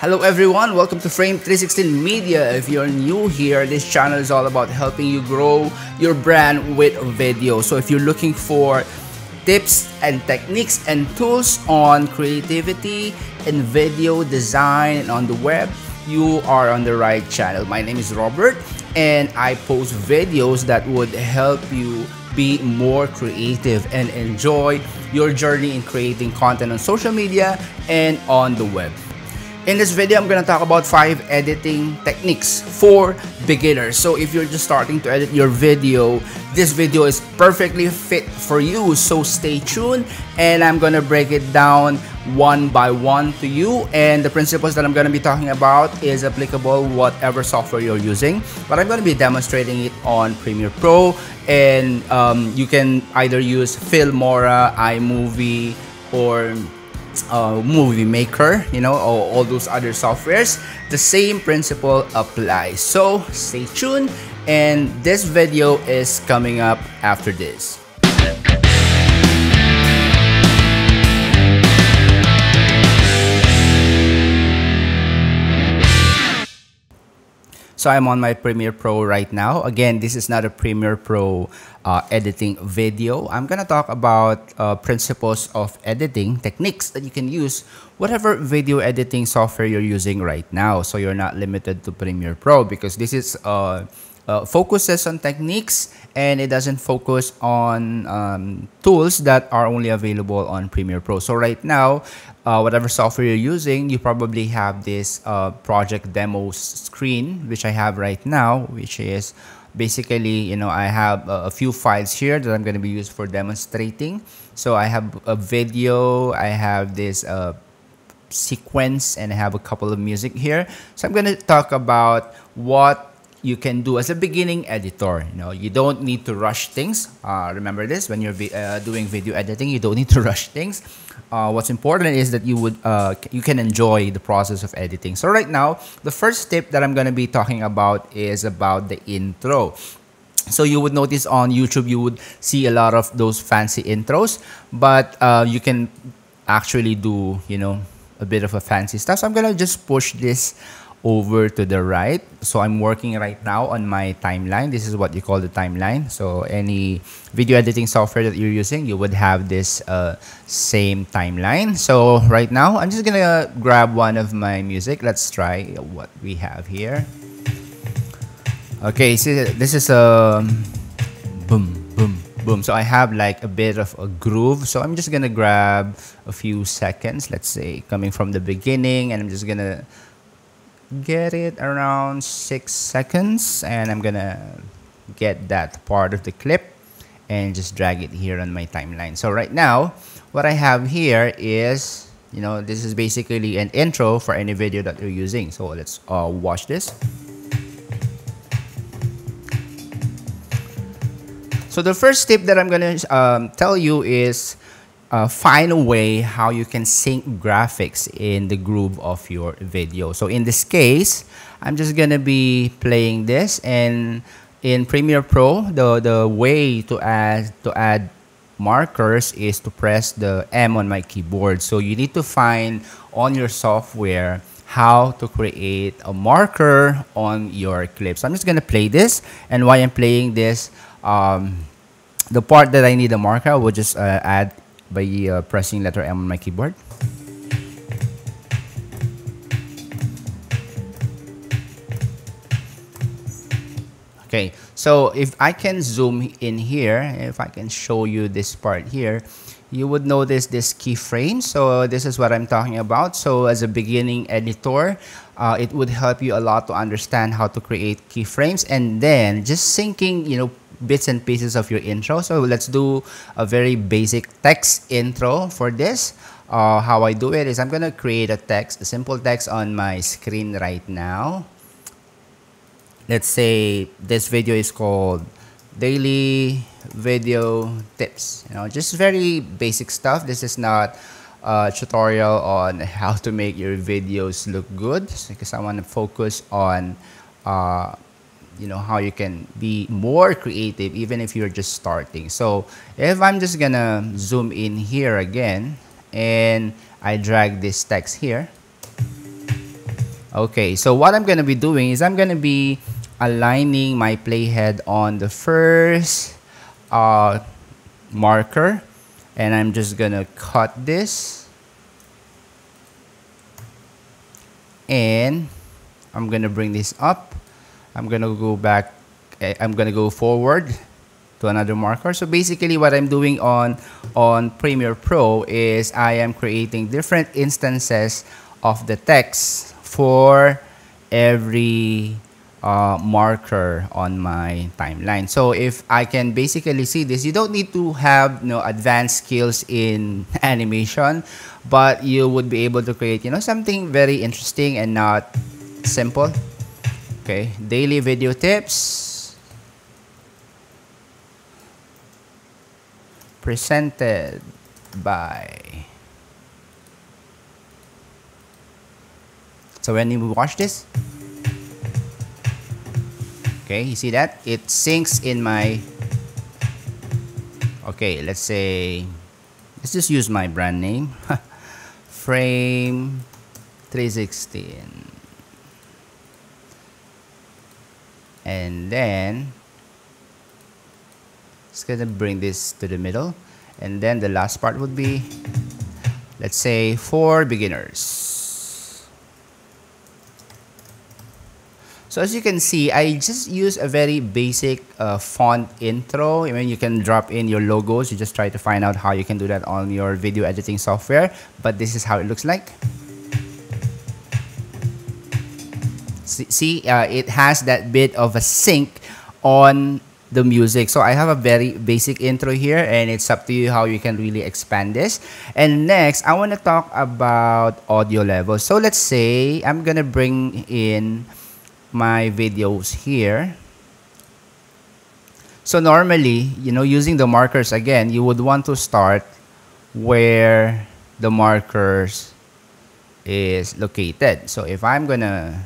Hello everyone, welcome to Frame 316 Media. If you're new here, this channel is all about helping you grow your brand with video. So if you're looking for tips and techniques and tools on creativity and video design and on the web, you are on the right channel. My name is Robert and I post videos that would help you be more creative and enjoy your journey in creating content on social media and on the web. In this video, I'm gonna talk about 5 editing techniques for beginners. So if you're just starting to edit your video, this video is perfectly fit for you. So stay tuned and I'm gonna break it down one by one to you. And the principles that I'm gonna be talking about is applicable whatever software you're using. But I'm gonna be demonstrating it on Premiere Pro and um, you can either use Filmora, iMovie, or uh, movie maker you know all, all those other softwares the same principle applies. So stay tuned and this video is coming up after this So I'm on my Premiere Pro right now. Again, this is not a Premiere Pro uh, editing video. I'm gonna talk about uh, principles of editing techniques that you can use whatever video editing software you're using right now. So you're not limited to Premiere Pro because this is uh, uh, focuses on techniques and it doesn't focus on um, tools that are only available on Premiere Pro. So right now, uh, whatever software you're using, you probably have this uh, project demo screen, which I have right now, which is basically, you know, I have a, few files here that I'm going to be used for demonstrating. So I have a video, I have this uh, sequence, and I have a couple of music here. So I'm going to talk about what you can do as a beginning editor. You know, you don't need to rush things. Uh, remember this when you're uh, doing video editing, you don't need to rush things. Uh, what's important is that you would uh, you can enjoy the process of editing. So right now, the first tip that I'm going to be talking about is about the intro. So you would notice on YouTube, you would see a lot of those fancy intros, but uh, you can actually do, you know, a bit of a fancy stuff. So I'm gonna just push this over to the right. So I'm working right now on my timeline. This is what you call the timeline. So any video editing software that you're using, you would have this uh, same timeline. So right now, I'm just gonna grab one of my music. Let's try what we have here. Okay, so this is a um, boom, boom, boom. So I have like a bit of a groove. So I'm just gonna grab a few seconds, let's say coming from the beginning, and I'm just gonna get it around six seconds and I'm gonna get that part of the clip and just drag it here on my timeline. So right now what I have here is you know this is basically an intro for any video that you're using. So let's uh, watch this. So the first tip that I'm gonna um, tell you is uh, find a way how you can sync graphics in the groove of your video. So in this case, I'm just gonna be playing this and in Premiere Pro, the, the way to add, to add markers is to press the M on my keyboard. So you need to find on your software how to create a marker on your clip. So I'm just gonna play this and while I'm playing this, um, the part that I need a marker, I will just uh, add by uh, pressing letter M on my keyboard. Okay, so if I can zoom in here, if I can show you this part here, you would notice this keyframe. So this is what I'm talking about. So as a beginning editor, uh, it would help you a lot to understand how to create keyframes and then just syncing, you know, bits and pieces of your intro. So let's do a very basic text intro for this. Uh, how I do it is I'm going to create a text, a simple text on my screen right now. Let's say this video is called Daily Video Tips. You know, just very basic stuff. This is not a tutorial on how to make your videos look good because I want to focus on uh, you know how you can be more creative even if you're just starting. So if i'm just gonna zoom in here again and i drag this text here. Okay, so what I'm to be doing is I'm to be aligning my playhead on the first uh, marker and I'm just to cut this. And I'm to bring this up. I'm going to go back, eh, I'm going to go forward to another marker. So basically what I'm doing on, on Premiere Pro is I am creating different instances of the text for every uh, marker on my timeline. So if I can basically see this, you don't need to have you know, advanced skills in animation, but you would be able to create you know something very interesting and not simple. Okay, daily video tips. presented by. So when you watch this okay you see that? It syncs in my okay let's say let's just use my brand name. Frame 316 and then just gonna bring this to the middle. And then the last part would be let's say for beginners. So as you can see I just use a very basic uh, font intro. I mean you can drop in your logos. You just try to find out how you can do that on your video editing software. But this is how it looks like see uh, it has that bit of a sync on the music. So I have a very basic intro here and it's up to you how you can really expand this. And next, I want to talk about audio levels. So let's say I'm going to bring in my videos here. So normally, you know, using the markers again, you would want to start where the markers is located. So if I'm going to,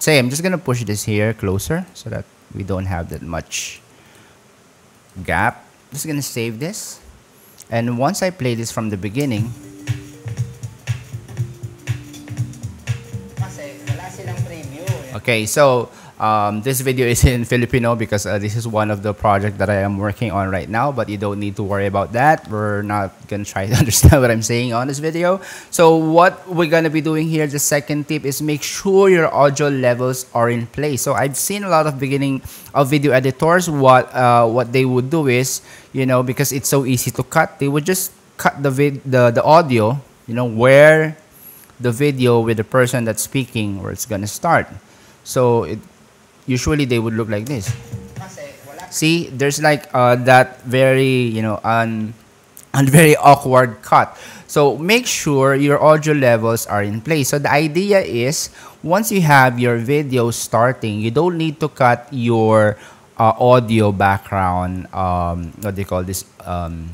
say I'm just going to push this here closer so that we don't have that much gap. Just gonna save this. And once I play this from the beginning, Okay, so um, this video is in Filipino because uh, this is one of the project that I am working on right now, but you don't need to worry about that. We're not going to try to understand what I'm saying on this video. So what we're going to be doing here, the second tip is make sure your audio levels are in place. So I've seen a lot of beginning of video editors, what, uh, what they would do is, you know, because it's so easy to cut, they would just cut the, vid the, the audio, you know, where the video with the person that's speaking where it's going to start. So it usually they would look like this. See, there's like uh, that very, you know, un, un very awkward cut. So make sure your audio levels are in place. So the idea is once you have your video starting, you don't need to cut your uh, audio background, um, what do you call this, um,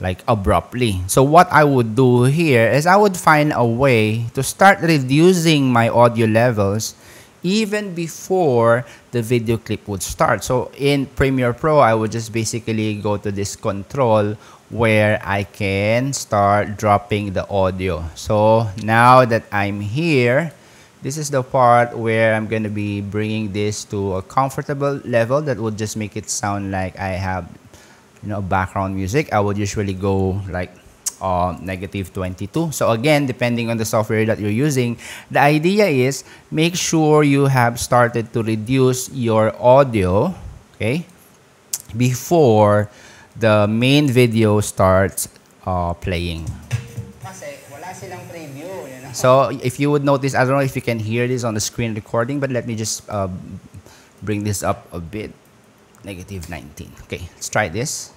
like abruptly. So what I would do here is I would find a way to start reducing my audio levels even before the video clip would start. So in Premiere Pro, I would just basically go to this control where I can start dropping the audio. So now that I'm here, this is the part where I'm going to be bringing this to a comfortable level that would just make it sound like I have you know background music. I would usually go like uh, negative 22. So again, depending on the software that you're using, the idea is make sure you have started to reduce your audio, okay, before the main video starts uh, playing. So if you would notice, I don't know if you can hear this on the screen recording, but let me just uh, bring this up a bit. Negative 19. Okay, let's try this.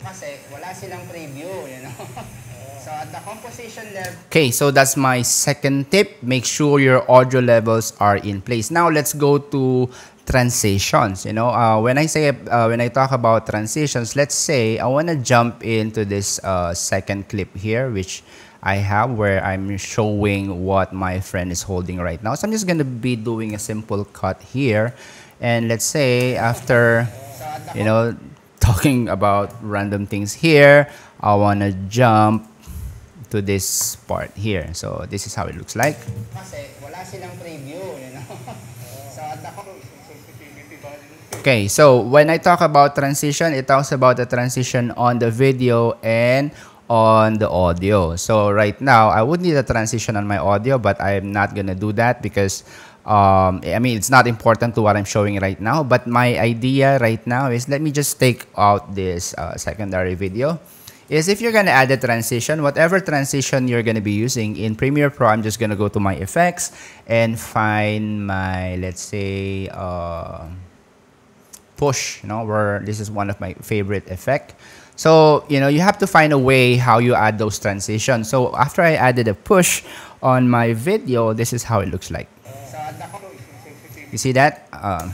Kasi wala silang preview, you know. so at the composition level... Okay, so that's my second tip. Make sure your audio levels are in place. Now let's go to transitions. You know, uh, when I say uh, when I talk about transitions, let's say I want to jump into this uh, second clip here, which I have where I'm showing what my friend is holding right now. So I'm just gonna be doing a simple cut here, and let's say after, you know, talking about random things here. I want to jump to this part here. So this is how it looks like. Okay, so when I talk about transition, it talks about the transition on the video and on the audio. So right now, I would need a transition on my audio, but I'm not gonna do that because um, I mean, it's not important to what I'm showing right now, but my idea right now is let me just take out this uh, secondary video is if you're gonna add a transition, whatever transition you're gonna be using in Premiere Pro, I'm just gonna go to my effects and find my, let's say, uh, push, you know, where this is one of my favorite effect. So, you know, you have to find a way how you add those transitions. So after I added a push on my video, this is how it looks like. You see that? Um,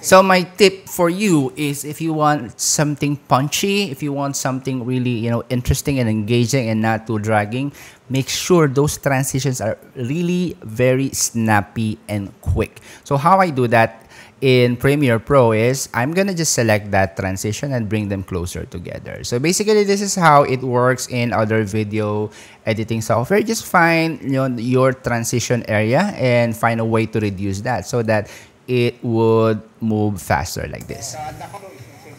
so my tip for you is if you want something punchy, if you want something really, you know, interesting and engaging and not too dragging, make sure those transitions are really very snappy and quick. So how I do that in Premiere Pro is I'm gonna just select that transition and bring them closer together. So basically this is how it works in other video editing software. Just find you know, your transition area and find a way to reduce that so that it would move faster like this.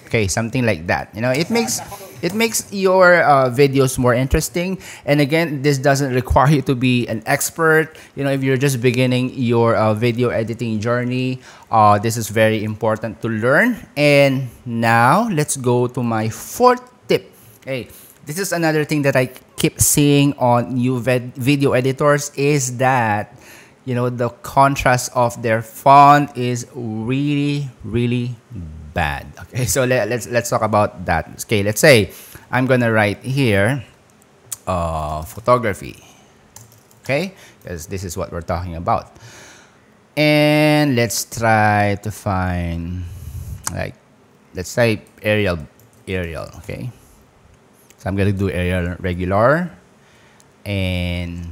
Okay, something like that. You know, it makes it makes your uh, videos more interesting. And again, this doesn't require you to be an expert. You know, if you're just beginning your uh, video editing journey, uh, this is very important to learn. And now let's go to my fourth tip. Okay, this is another thing that I keep seeing on new video editors is that you know the contrast of their font is really really bad okay so let, let's let's talk about that okay let's say i'm gonna write here uh, photography okay because this is what we're talking about and let's try to find like let's say Arial Arial. okay so i'm gonna do Arial regular and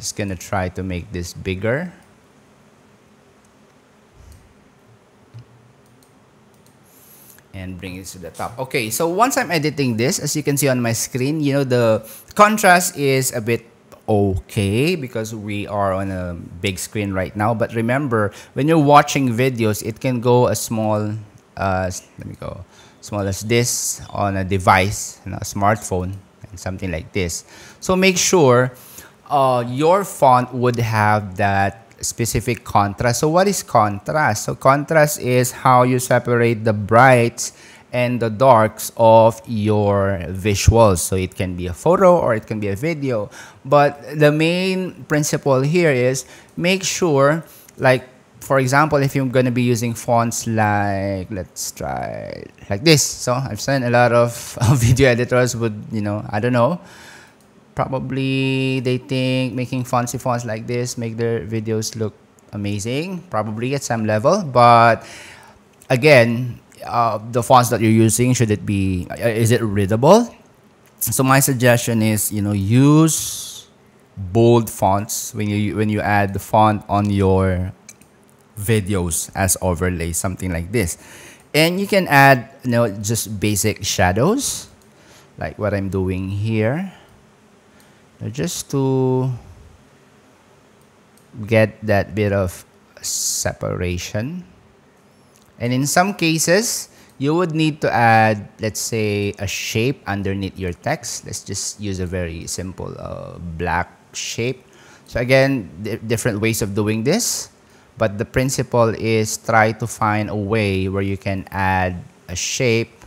just gonna try to make this bigger. And bring it to the top. Okay, so once I'm editing this, as you can see on my screen, you know, the contrast is a bit okay because we are on a big screen right now. But remember, when you're watching videos, it can go as small as, let me go, small as this on a device, you know, a smartphone, and something like this. So make sure uh, your font would have that specific contrast. So what is contrast? So contrast is how you separate the brights and the darks of your visuals. So it can be a photo or it can be a video. But the main principle here is make sure, like, for example, if you're going to be using fonts like, let's try like this. So I've seen a lot of video editors would, you know, I don't know, probably they think making fancy fonts like this make their videos look amazing. Probably at some level but again uh, the fonts that you're using should it be uh, is it readable? So my suggestion is you know use bold fonts when you when you add the font on your videos as overlay something like this. And you can add you know just basic shadows like what I'm doing here just to get that bit of separation. And in some cases, you would need to add, let's say, a shape underneath your text. Let's just use a very simple uh, black shape. So again, different ways of doing this. But the principle is try to find a way where you can add a shape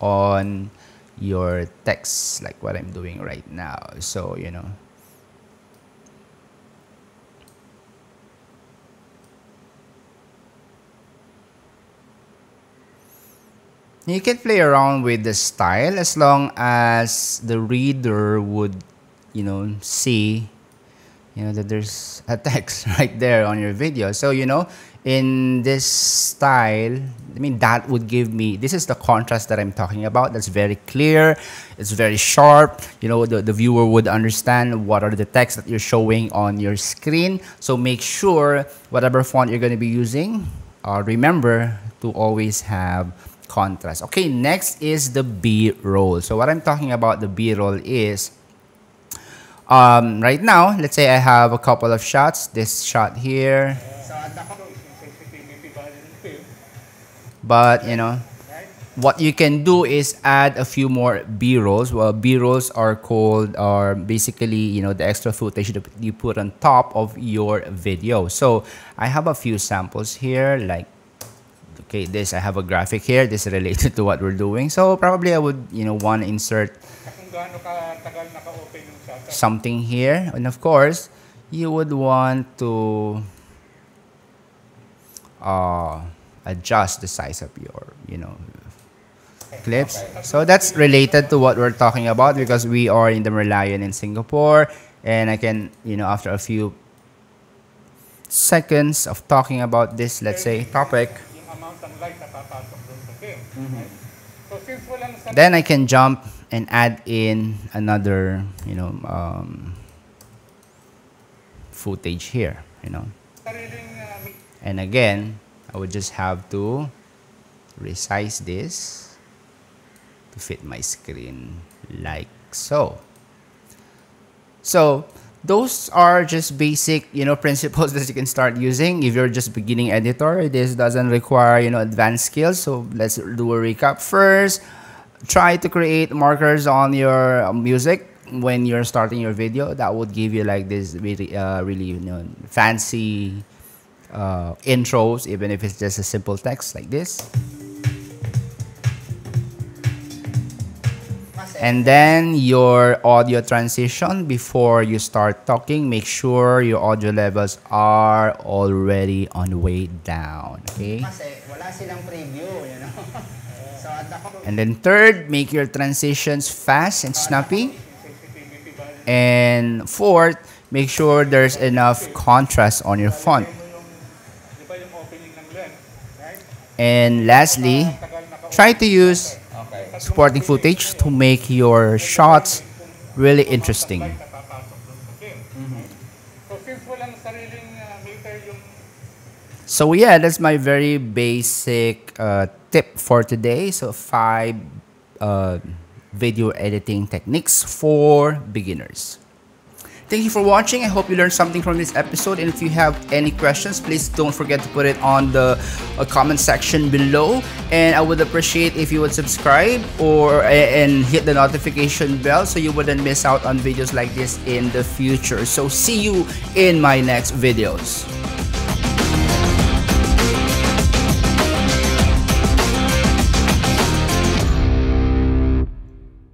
on your text like what I'm doing right now. So, you know, you can play around with the style as long as the reader would, you know, see, you know, that there's a text right there on your video. So, you know, in this style, I mean, that would give me, this is the contrast that I'm talking about. That's very clear. It's very sharp. You know, the, the viewer would understand what are the text that you're showing on your screen. So make sure whatever font you're going to be using, uh, remember to always have contrast. Okay, next is the B-roll. So what I'm talking about the B-roll is, um, right now, let's say I have a couple of shots. This shot here. But, you know, what you can do is add a few more b-rolls. Well b-rolls are called are basically you know the extra footage that you put on top of your video. So i have a few samples here like okay this i have a graphic here. This is related to what we're doing. So probably i would you know want to insert something here. And of course you would want to uh, adjust the size of your you know clips. So that's related to what we're talking about because we are in the Merlion in Singapore and I can, you know, after a few seconds of talking about this, let's say, topic, then I can jump and add in another, you know, um, footage here, you know. And again, I would just have to resize this to fit my screen like so. So those are just basic, you know, principles that you can start using if you're just beginning editor. This doesn't require, you know, advanced skills. So let's do a recap first. Try to create markers on your music when you're starting your video. That would give you like this really, uh, really, you know, fancy uh, intros, even if it's just a simple text like this. And then your audio transition before you start talking, make sure your audio levels are already on the way down. Okay? And then third, make your transitions fast and snappy. And fourth, make sure there's enough contrast on your font. And lastly, try to use supporting footage to make your shots really interesting. So yeah, that's my very basic uh, tip for today. So five uh, video editing techniques for beginners. Thank you for watching. I hope you learned something from this episode. And if you have any questions, please don't forget to put it on the uh, comment section below. And I would appreciate if you would subscribe or and hit the notification bell so you wouldn't miss out on videos like this in the future. So see you in my next videos.